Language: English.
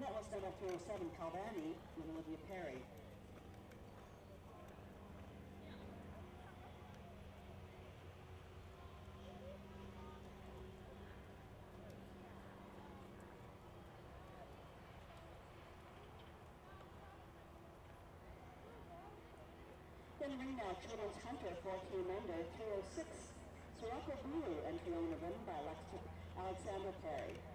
That was done off 307, Calvani with Olivia Perry. Then we now, Children's Hunter, 4K Mender, 306. Sirocco Bulu, and Fiona run by Alexander Perry.